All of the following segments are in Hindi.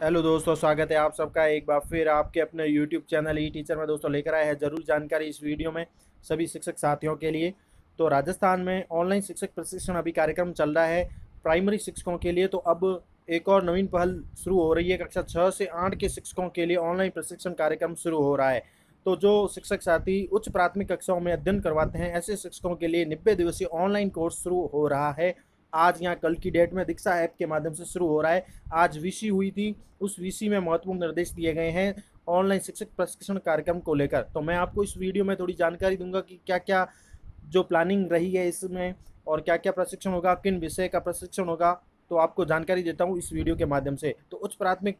हेलो दोस्तों, स्वागत है आप सबका एक बार फिर आपके अपने यूट्यूब चैनल ई टीचर में। दोस्तों, लेकर आए हैं ज़रूर जानकारी इस वीडियो में सभी शिक्षक साथियों के लिए। तो राजस्थान में ऑनलाइन शिक्षक प्रशिक्षण अभी कार्यक्रम चल रहा है प्राइमरी शिक्षकों के लिए। तो अब एक और नवीन पहल शुरू हो रही है। कक्षा छः से आठ के शिक्षकों के लिए ऑनलाइन प्रशिक्षण कार्यक्रम शुरू हो रहा है। तो जो शिक्षक साथी उच्च प्राथमिक कक्षाओं में अध्ययन करवाते हैं, ऐसे शिक्षकों के लिए नब्बे दिवसीय ऑनलाइन कोर्स शुरू हो रहा है। आज यहाँ कल की डेट में दीक्षा ऐप के माध्यम से शुरू हो रहा है। आज वीसी हुई थी, उस वीसी में महत्वपूर्ण निर्देश दिए गए हैं ऑनलाइन शिक्षक प्रशिक्षण कार्यक्रम को लेकर। तो मैं आपको इस वीडियो में थोड़ी जानकारी दूँगा कि क्या क्या जो प्लानिंग रही है इसमें और क्या क्या प्रशिक्षण होगा, किन विषय का प्रशिक्षण होगा तो आपको जानकारी देता हूँ इस वीडियो के माध्यम से। तो उच्च प्राथमिक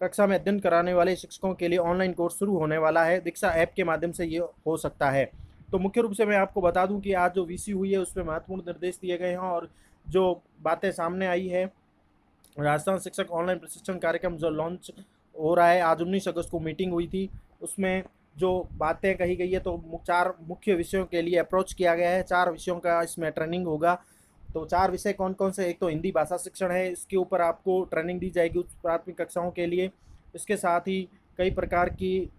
कक्षा में अध्ययन कराने वाले शिक्षकों के लिए ऑनलाइन कोर्स शुरू होने वाला है। दीक्षा ऐप के माध्यम से ये हो सकता है। तो मुख्य रूप से मैं आपको बता दूँ कि आज जो वीसी हुई है, उसमें महत्वपूर्ण निर्देश दिए गए हैं और जो बातें सामने आई है। राजस्थान शिक्षक ऑनलाइन प्रशिक्षण कार्यक्रम जो लॉन्च हो रहा है, आज उन्नीस अगस्त को मीटिंग हुई थी। उसमें जो बातें कही गई है तो चार मुख्य विषयों के लिए अप्रोच किया गया है। चार विषयों का इसमें ट्रेनिंग होगा। तो चार विषय कौन कौन से, एक तो हिंदी भाषा शिक्षण है, इसके ऊपर आपको ट्रेनिंग दी जाएगी उच्च प्राथमिक कक्षाओं के लिए। इसके साथ ही कई प्रकार की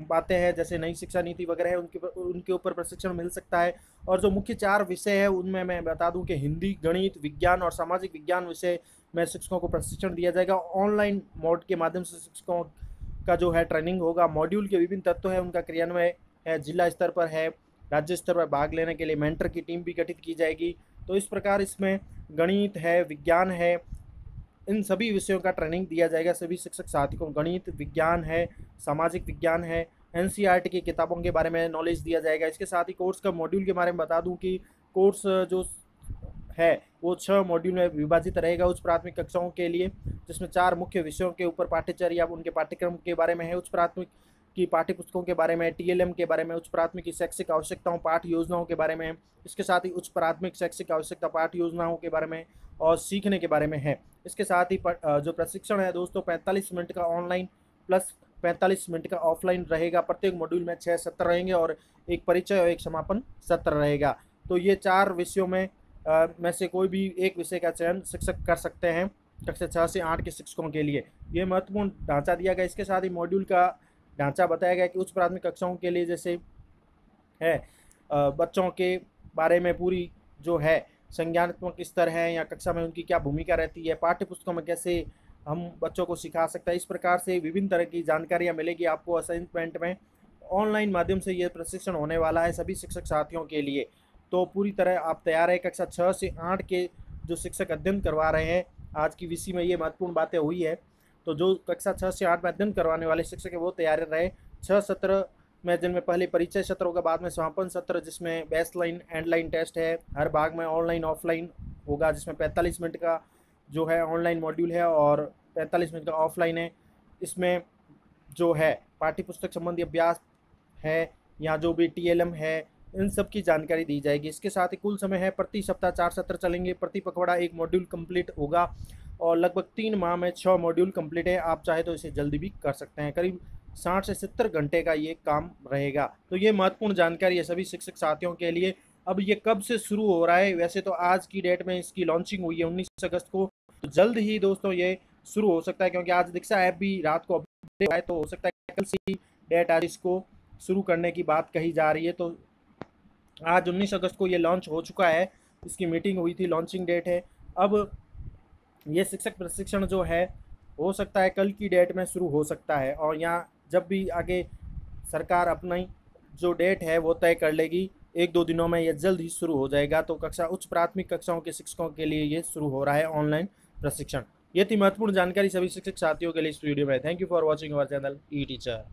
बातें हैं, जैसे नई शिक्षा नीति वगैरह है, उनके उनके ऊपर प्रशिक्षण मिल सकता है। और जो मुख्य चार विषय है, उनमें मैं बता दूँ कि हिंदी, गणित, विज्ञान और सामाजिक विज्ञान विषय में शिक्षकों को प्रशिक्षण दिया जाएगा। ऑनलाइन मोड के माध्यम से शिक्षकों का जो है ट्रेनिंग होगा। मॉड्यूल के विभिन्न तत्व है, उनका क्रियान्वय है, जिला स्तर पर है, राज्य स्तर पर भाग लेने के लिए मेंटर की टीम भी गठित की जाएगी। तो इस प्रकार इसमें गणित है, विज्ञान है इन सभी विषयों का ट्रेनिंग दिया जाएगा। सभी शिक्षक साथी को गणित विज्ञान है, सामाजिक विज्ञान है एन e की किताबों के बारे में नॉलेज दिया जाएगा। इसके साथ ही कोर्स का मॉड्यूल के बारे में बता दूँ कि कोर्स जो है, वो छः मॉड्यूल में विभाजित रहेगा उच्च प्राथमिक कक्षाओं के लिए, जिसमें चार मुख्य विषयों के ऊपर पाठ्यचर्या, उनके पाठ्यक्रम के बारे में है, उच्च प्राथमिक की पाठ्य पुस्तकों के बारे में टीएलएम के बारे में उच्च प्राथमिक शैक्षिक आवश्यकताओं पाठ योजनाओं के बारे में इसके साथ ही उच्च प्राथमिक शैक्षिक आवश्यकता पाठ योजनाओं के बारे में और सीखने के बारे में है। इसके साथ ही जो प्रशिक्षण है दोस्तों पैंतालीस मिनट का ऑनलाइन प्लस पैंतालीस मिनट का ऑफलाइन रहेगा। प्रत्येक मॉड्यूल में छः सत्र रहेंगे और एक परिचय और एक समापन सत्र रहेगा। तो ये चार विषयों में आ, में से कोई भी एक विषय का चयन शिक्षक कर सकते हैं कक्षा छः से आठ के शिक्षकों के लिए। ये महत्वपूर्ण ढांचा दिया गया। इसके साथ ही मॉड्यूल का ढांचा बताया गया कि उच्च प्राथमिक कक्षाओं के लिए जैसे है बच्चों के बारे में पूरी जो है, संज्ञानात्मक स्तर है या कक्षा में उनकी क्या भूमिका रहती है पाठ्य पुस्तकों में कैसे हम बच्चों को सिखा सकते हैं, इस प्रकार से विभिन्न तरह की जानकारियाँ मिलेगी आपको असाइनमेंट में। ऑनलाइन माध्यम से ये प्रशिक्षण होने वाला है सभी शिक्षक साथियों के लिए। तो पूरी तरह आप तैयार है, कक्षा छः से आठ के जो शिक्षक अध्ययन करवा रहे हैं, आज की विषय में ये महत्वपूर्ण बातें हुई है। तो जो कक्षा छः से आठ में अध्ययन करवाने वाले शिक्षक है, वो तैयार रहे। छः सत्र में जिनमें पहले परिचय सत्र होगा, बाद में समापन सत्र, जिसमें best line and line test है। हर भाग में ऑनलाइन ऑफलाइन होगा, जिसमें पैंतालीस मिनट का जो है ऑनलाइन मॉड्यूल है और पैंतालीस मिनट का ऑफलाइन है। इसमें जो है पाठ्य पुस्तक संबंधी अभ्यास है या जो भी टीएलएम है, इन सब की जानकारी दी जाएगी। इसके साथ ही कुल समय है, प्रति सप्ताह चार सत्र चलेंगे। प्रति पखवाड़ा एक मॉड्यूल कंप्लीट होगा। और लगभग तीन माह में छः मॉड्यूल कंप्लीट है। आप चाहे तो इसे जल्दी भी कर सकते हैं। करीब साठ से सत्तर घंटे का ये काम रहेगा। तो ये महत्वपूर्ण जानकारी है सभी शिक्षक साथियों के लिए। अब ये कब से शुरू हो रहा है? वैसे तो आज की डेट में इसकी लॉन्चिंग हुई है उन्नीस अगस्त को। तो जल्द ही दोस्तों ये शुरू हो सकता है क्योंकि आज दीक्षा ऐप भी रात को अपडेट आए तो हो सकता है कल से डेट आज इसको शुरू करने की बात कही जा रही है। तो आज 19 अगस्त को ये लॉन्च हो चुका है। इसकी मीटिंग हुई थी लॉन्चिंग डेट है। अब ये शिक्षक प्रशिक्षण जो है, हो सकता है कल की डेट में शुरू हो सकता है और यहाँ जब भी आगे सरकार अपनी जो डेट है वो तय कर लेगी, एक दो दिनों में ये जल्द ही शुरू हो जाएगा। तो कक्षा, उच्च प्राथमिक कक्षाओं के शिक्षकों के लिए ये शुरू हो रहा है ऑनलाइन प्रशिक्षण। ये थी महत्वपूर्ण जानकारी सभी शिक्षक साथियों के लिए इस वीडियो में। Thank you for watching our channel e teacher